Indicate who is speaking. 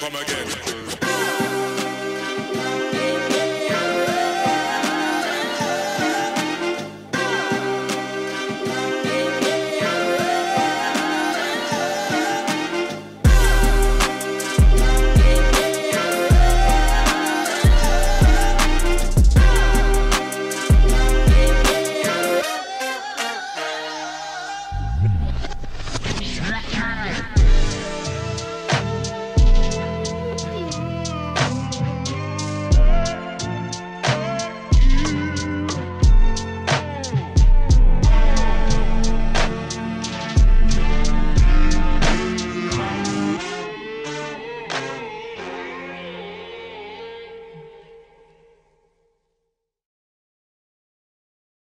Speaker 1: come again.